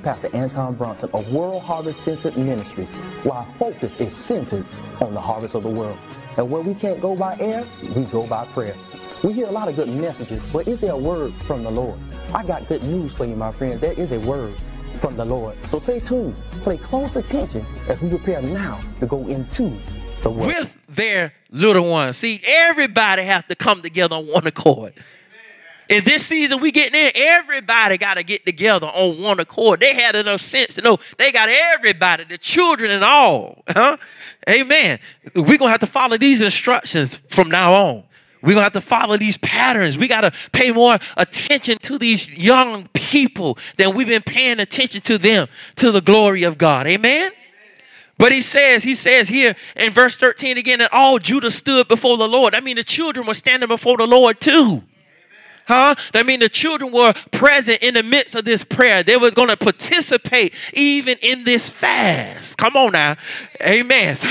is Pastor Anton Bronson of World Harvest Centered Ministries, where our focus is centered on the harvest of the world. And where we can't go by air, we go by prayer. We hear a lot of good messages, but is there a word from the Lord? I got good news for you, my friends. There is a word from the Lord. So stay tuned. Pay close attention as we prepare now to go into the word. with their little ones. See, everybody has to come together on one accord. In this season we getting in, everybody got to get together on one accord. They had enough sense to know they got everybody, the children and all. Huh? Amen. We're to have to follow these instructions from now on. We're to have to follow these patterns. We got to pay more attention to these young people than we've been paying attention to them to the glory of God. Amen. But he says, he says here in verse 13 again that all Judah stood before the Lord. I mean, the children were standing before the Lord too. Huh? That mean the children were present in the midst of this prayer. They were going to participate even in this fast. Come on now. Amen.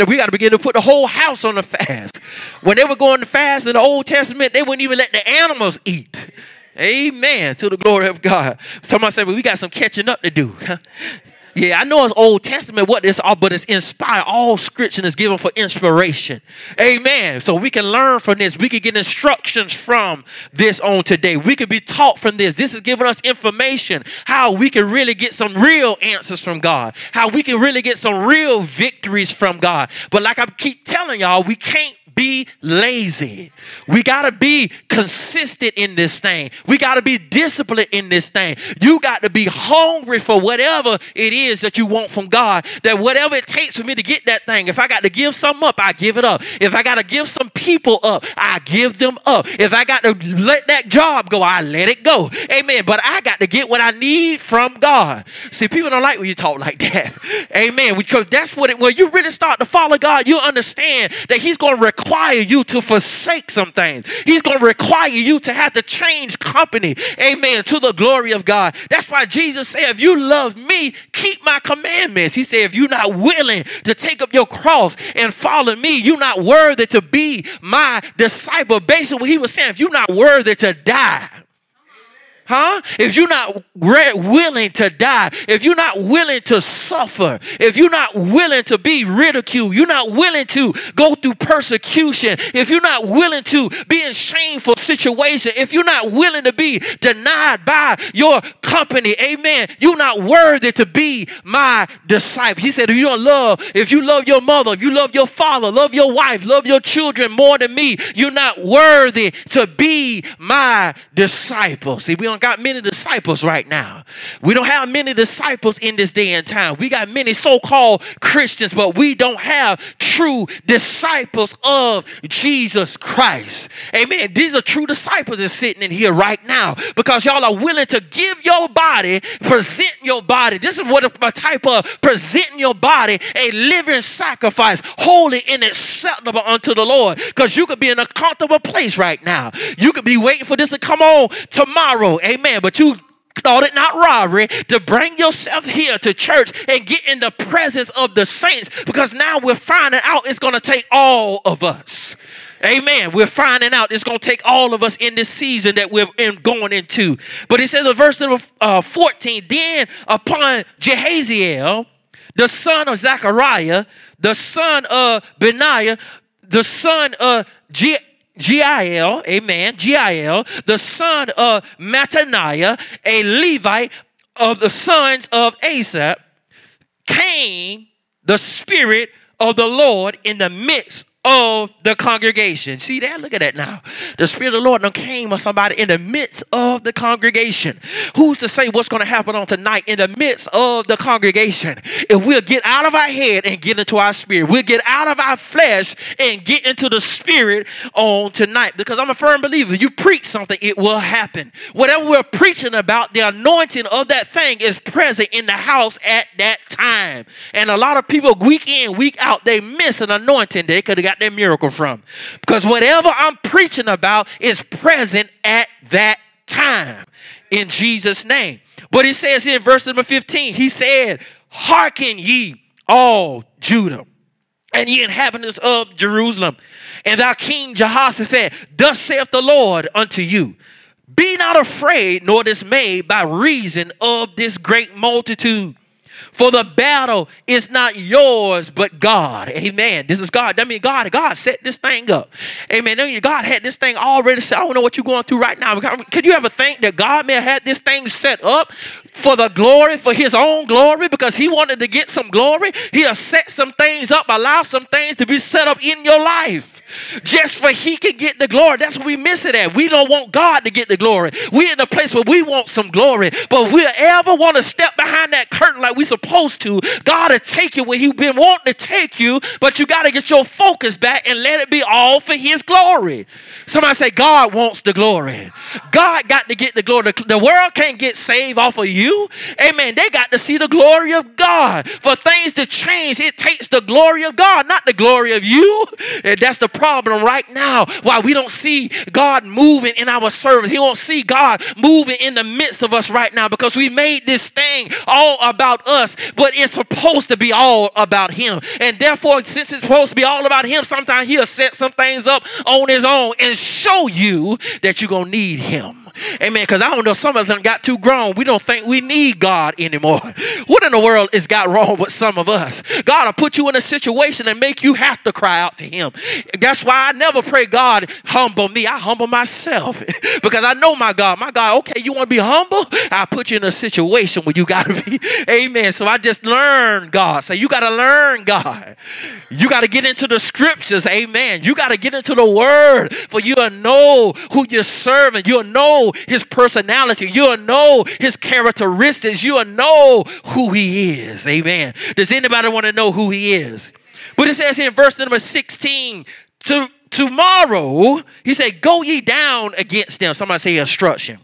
So we got to begin to put the whole house on the fast. When they were going to fast in the Old Testament, they wouldn't even let the animals eat. Amen. To the glory of God. Somebody said, well, we got some catching up to do. Yeah, I know it's Old Testament what this all, but it's inspired. All scripture is given for inspiration. Amen. So we can learn from this. We can get instructions from this on today. We can be taught from this. This is giving us information how we can really get some real answers from God. How we can really get some real victories from God. But like I keep telling y'all, we can't be lazy. We got to be consistent in this thing. We got to be disciplined in this thing. You got to be hungry for whatever it is that you want from God. That whatever it takes for me to get that thing, if I got to give some up, I give it up. If I got to give some people up, I give them up. If I got to let that job go, I let it go. Amen. But I got to get what I need from God. See, people don't like when you talk like that. Amen. Because that's what it, when you really start to follow God, you understand that He's going to require you to forsake some things. He's going to require you to have to change company. Amen. To the glory of God. That's why Jesus said, if you love me, keep my commandments. He said, if you're not willing to take up your cross and follow me, you're not worthy to be my disciple. Basically, what he was saying, if you're not worthy to die, Huh? If you're not re- willing to die, if you're not willing to suffer, if you're not willing to be ridiculed, you're not willing to go through persecution, if you're not willing to be in shameful situation, if you're not willing to be denied by your company, amen, you're not worthy to be my disciple. He said, if you don't love, if you love your mother, if you love your father, love your wife, love your children more than me, you're not worthy to be my disciple. See, we don't got many disciples right now. We don't have many disciples in this day and time. We got many so called Christians, but we don't have true disciples of Jesus Christ. Amen. These are true disciples that's sitting in here right now because y'all are willing to give your body, present your body. This is what a type of presenting your body a living sacrifice, holy and acceptable unto the Lord. Because you could be in a comfortable place right now. You could be waiting for this to come on tomorrow. Amen. But you thought it not robbery to bring yourself here to church and get in the presence of the saints because now we're finding out it's going to take all of us. Amen. We're finding out it's going to take all of us in this season that we're in going into. But it says in verse number uh, 14, then upon Jehaziel, the son of Zechariah, the son of Benaiah, the son of Je- Giel, amen, Giel, the son of Mattaniah, a Levite of the sons of Asaph, came the Spirit of the Lord in the midst of the congregation. See that? Look at that now. The Spirit of the Lord came on somebody in the midst of the congregation. Who's to say what's going to happen on tonight in the midst of the congregation? If we'll get out of our head and get into our spirit, we'll get out of our flesh and get into the spirit on tonight. Because I'm a firm believer, you preach something, it will happen. Whatever we're preaching about, the anointing of that thing is present in the house at that time. And a lot of people, week in, week out, they miss an anointing they could have got their miracle from. Because whatever I'm preaching about is present at that time in Jesus' name. But it says in verse number 15, he said, Hearken ye all Judah and ye inhabitants of Jerusalem, and thou King Jehoshaphat, thus saith the Lord unto you Be not afraid nor dismayed by reason of this great multitude. For the battle is not yours, but God. Amen. This is God. I mean, God, God set this thing up. Amen. God had this thing already set. I don't know what you're going through right now. Could you ever think that God may have had this thing set up for the glory, for his own glory, because he wanted to get some glory? He has set some things up, allow some things to be set up in your life just for he can get the glory. That's what we miss it at. We don't want God to get the glory. We're in a place where we want some glory. But we ever want to step behind that curtain like we're supposed to, God will take you where He's been wanting to take you, but you got to get your focus back and let it be all for His glory. Somebody say, God wants the glory. God got to get the glory. The, the world can't get saved off of you. Amen. They got to see the glory of God. For things to change, it takes the glory of God, not the glory of you. And that's the problem right now why we don't see God moving in our service. He won't see God moving in the midst of us right now because we made this thing all about us, but it's supposed to be all about Him. And therefore, since it's supposed to be all about Him, sometimes He'll set some things up on His own and show you that you're going to need Him. Amen. Because I don't know, some of us got too grown. We don't think we need God anymore. What in the world is got wrong with some of us? God will put you in a situation and make you have to cry out to Him. That's why I never pray, God, humble me. I humble myself because I know my God. My God, okay, you want to be humble? I put you in a situation where you got to be. Amen. So I just learn God. So you got to learn God. You got to get into the scriptures. Amen. You got to get into the word for you to know who you're serving. You'll know his personality. You'll know his characteristics. You'll know who he is. Amen. Does anybody want to know who he is? But it says in verse number 16, to tomorrow, he said, Go ye down against them. Somebody say instruction.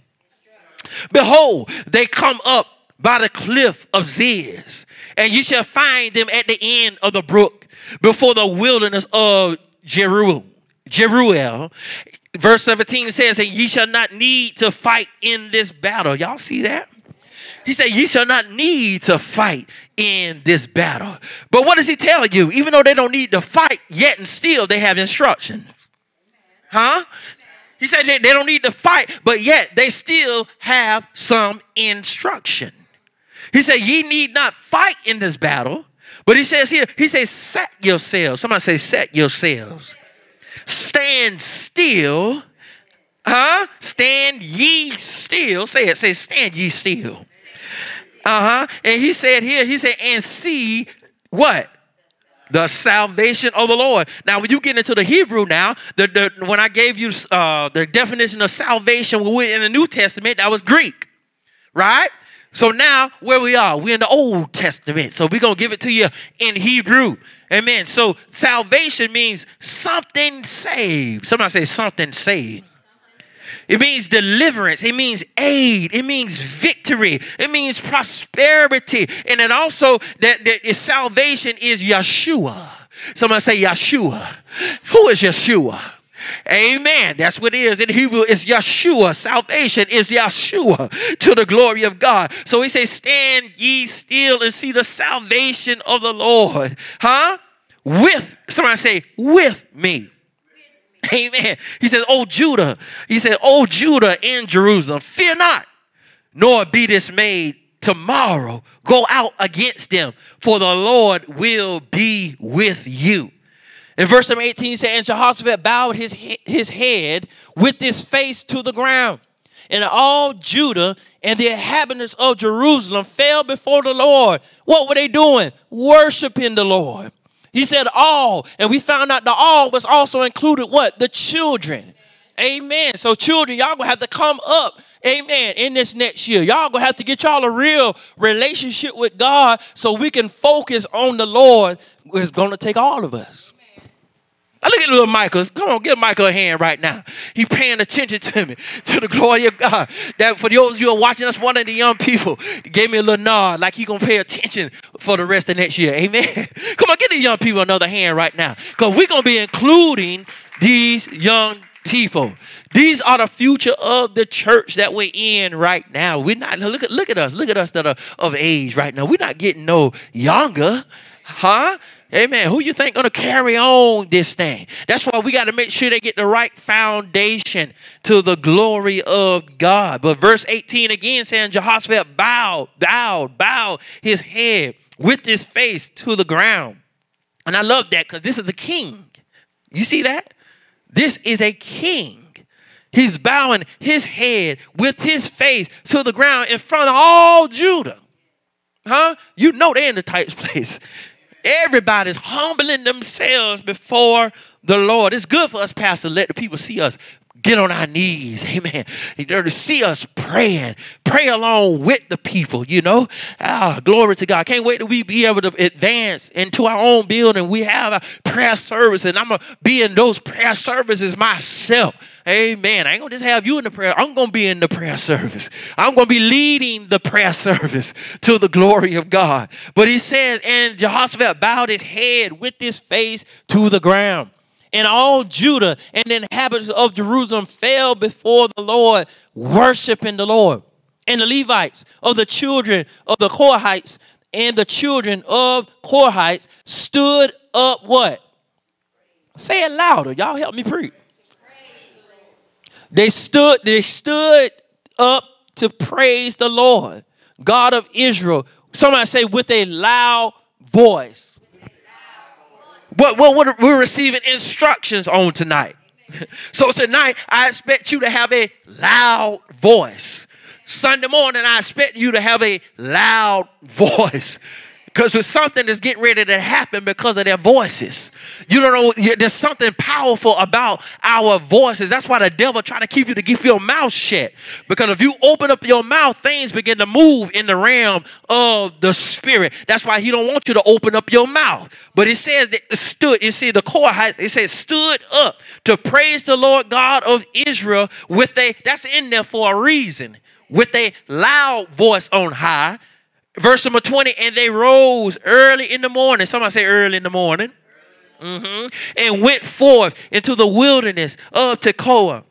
Behold, they come up by the cliff of Ziz, and you shall find them at the end of the brook before the wilderness of Jeruel. Jeruel verse 17 says, And ye shall not need to fight in this battle. Y'all see that? He said, You shall not need to fight in this battle. But what does he tell you? Even though they don't need to fight, yet and still they have instruction. Huh? He said they, they don't need to fight, but yet they still have some instruction. He said, Ye need not fight in this battle. But he says here, he says, set yourselves. Somebody say, set yourselves stand still. Huh? Stand ye still. Say it. Say, stand ye still. Uh huh. And he said here, he said, and see what? The salvation of the Lord. Now, when you get into the Hebrew now, the, the when I gave you uh, the definition of salvation in the New Testament, that was Greek, right? So now where we are, we're in the Old Testament. So we're gonna give it to you in Hebrew. Amen. So salvation means something saved. Somebody say something saved. It means deliverance. It means aid. It means victory. It means prosperity. And then also that, that salvation is Yeshua. Somebody say Yeshua. Who is Yeshua? Amen. That's what it is. In Hebrew, it's Yeshua. Salvation is Yeshua to the glory of God. So he says, Stand ye still and see the salvation of the Lord. Huh? With, somebody say, with me. Amen. He says, Oh Judah. He said, Oh Judah and Jerusalem, fear not, nor be dismayed. Tomorrow go out against them, for the Lord will be with you. In verse number 18, he said, And Jehoshaphat bowed his, his head with his face to the ground. And all Judah and the inhabitants of Jerusalem fell before the Lord. What were they doing? Worshiping the Lord. He said all, and we found out the all was also included what? The children. Amen. So, children, y'all gonna have to come up, amen, in this next year. Y'all gonna have to get y'all a real relationship with God so we can focus on the Lord. It's gonna take all of us. I look at little Michael. Come on, give Michael a hand right now. He's paying attention to me, to the glory of God. That for those of you who are watching us, one of the young people gave me a little nod, like he gonna pay attention for the rest of next year. Amen. Come on, give the young people another hand right now, because we're gonna be including these young people. These are the future of the church that we're in right now. We're not look at look at us, look at us that are of age right now. We're not getting no younger. Huh? Amen. Who you think gonna carry on this thing? That's why we got to make sure they get the right foundation to the glory of God. But verse 18 again saying Jehoshaphat bowed, bowed, bowed his head with his face to the ground. And I love that because this is a king. You see that? This is a king. He's bowing his head with his face to the ground in front of all Judah. Huh? You know they're in the tight place. Everybody's humbling themselves before the Lord. It's good for us, Pastor, let the people see us get on our knees. Amen. They're to see us praying, pray along with the people, you know. Ah, glory to God. Can't wait till we be able to advance into our own building. We have a prayer service, and I'm going to be in those prayer services myself. Amen. I ain't going to just have you in the prayer. I'm going to be in the prayer service. I'm going to be leading the prayer service to the glory of God. But he says, and Jehoshaphat bowed his head with his face to the ground and all Judah and the inhabitants of Jerusalem fell before the Lord, worshiping the Lord. And the Levites of the children of the Korhites and the children of Korhites stood up what? Say it louder. Y'all help me preach. They stood, they stood up to praise the Lord, God of Israel. Somebody say with a loud voice. But what we're receiving instructions on tonight. So tonight, I expect you to have a loud voice. Sunday morning, I expect you to have a loud voice because there's something that's getting ready to happen because of their voices. You don't know, there's something powerful about our voices. That's why the devil try to keep you to keep your mouth shut. Because if you open up your mouth, things begin to move in the realm of the spirit. That's why he don't want you to open up your mouth. But it says that it stood, you see the core, has, it says stood up to praise the Lord God of Israel with a, that's in there for a reason, with a loud voice on high Verse number 20, and they rose early in the morning. Somebody say early in the morning. Mm-hmm. And went forth into the wilderness of Tekoa.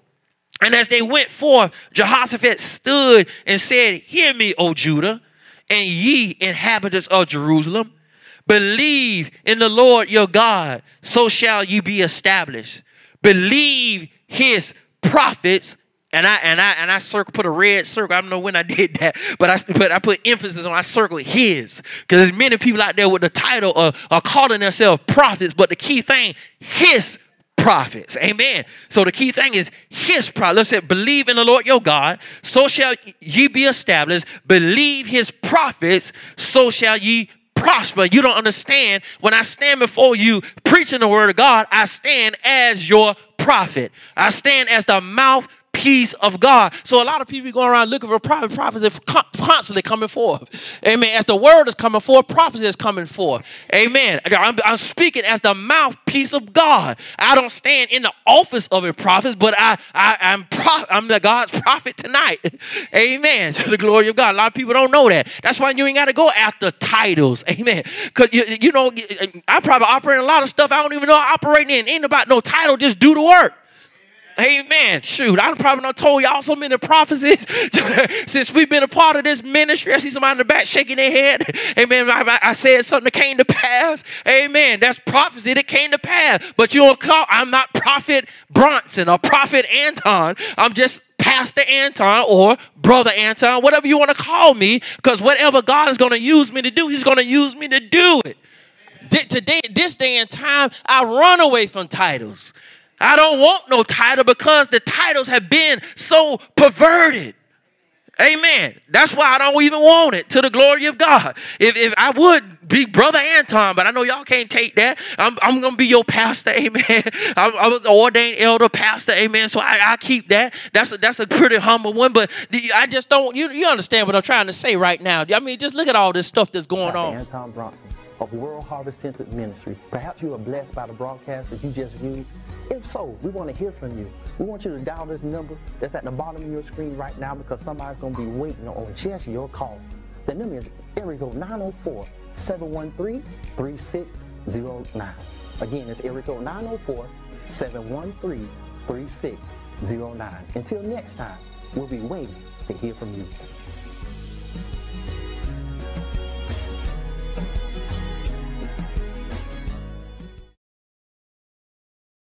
And as they went forth, Jehoshaphat stood and said, Hear me, O Judah, and ye inhabitants of Jerusalem. Believe in the Lord your God, so shall ye be established. Believe his prophets, and I and I and I circle put a red circle. I don't know when I did that, but I but I put emphasis on I circle his because there's many people out there with the title of are calling themselves prophets, but the key thing his prophets. Amen. So the key thing is his prophet. Let's say, believe in the Lord your God, so shall ye be established. Believe his prophets, so shall ye prosper. You don't understand. When I stand before you preaching the word of God, I stand as your prophet. I stand as the mouth peace of God. So a lot of people going around looking for prophet, prophecy constantly coming forth. Amen. As the word is coming forth, prophecy is coming forth. Amen. I'm, I'm speaking as the mouthpiece of God. I don't stand in the office of a prophet, but I, I I'm pro- I'm the God's prophet tonight. Amen. To the glory of God. A lot of people don't know that. That's why you ain't got to go after titles. Amen. Because you, you know, I probably operate a lot of stuff I don't even know I operate in. Ain't about no title, just do the work. Amen. Shoot, I probably not told y'all so many prophecies since we've been a part of this ministry. I see somebody in the back shaking their head. Amen. I, I said something that came to pass. Amen. That's prophecy that came to pass. But you don't call, I'm not Prophet Bronson or Prophet Anton. I'm just Pastor Anton or Brother Anton, whatever you want to call me, because whatever God is going to use me to do, He's going to use me to do it. Today, this day and time, I run away from titles. I don't want no title because the titles have been so perverted. Amen. That's why I don't even want it to the glory of God. If, if I would be Brother Anton, but I know y'all can't take that. I'm, I'm going to be your pastor. Amen. I'm, I'm an ordained elder pastor. Amen. So I, I keep that. That's a, that's a pretty humble one. But I just don't, you, you understand what I'm trying to say right now. I mean, just look at all this stuff that's going on. Anton Bronson of World Harvest Center Ministry. Perhaps you are blessed by the broadcast that you just viewed. If so, we want to hear from you. We want you to dial this number that's at the bottom of your screen right now because somebody's going to be waiting on just your call. The number is code 904 713 3609. Again, it's code 904 713 3609. Until next time, we'll be waiting to hear from you.